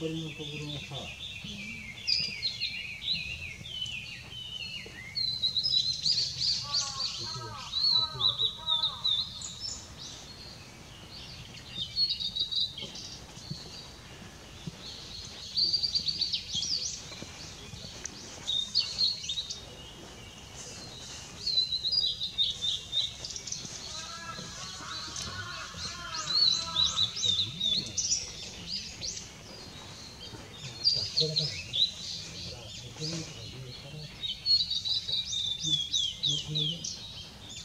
परिणत गुरु था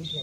es la